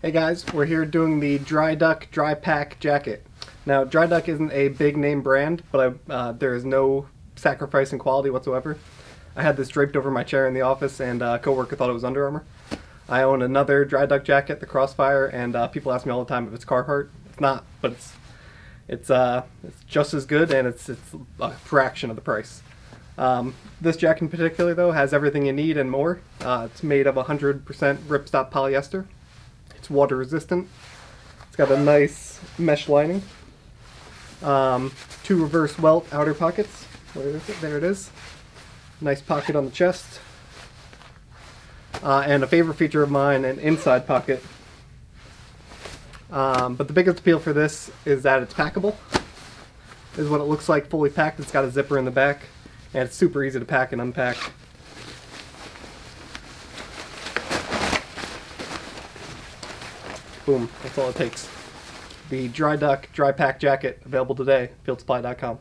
Hey guys, we're here doing the Dri Duck Dri Pack Jacket. Now, Dri Duck isn't a big name brand, but I, uh, there is no sacrifice in quality whatsoever. I had this draped over my chair in the office, and uh, a coworker thought it was Under Armour. I own another Dri Duck jacket, the Crossfire, and uh, people ask me all the time if it's Carhartt. It's not, but it's it's uh, it's just as good, and it's it's a fraction of the price. Um, this jacket in particular, though, has everything you need and more. Uh, it's made of 100% ripstop polyester. It's water resistant. It's got a nice mesh lining. Um, two reverse welt outer pockets. Where is it? There it is. Nice pocket on the chest. Uh, and a favorite feature of mine, an inside pocket. Um, but the biggest appeal for this is that it's packable. This is what it looks like fully packed. It's got a zipper in the back, and it's super easy to pack and unpack. Boom, that's all it takes. The Dri Duck Dri Pack Jacket, available today, fieldsupply.com.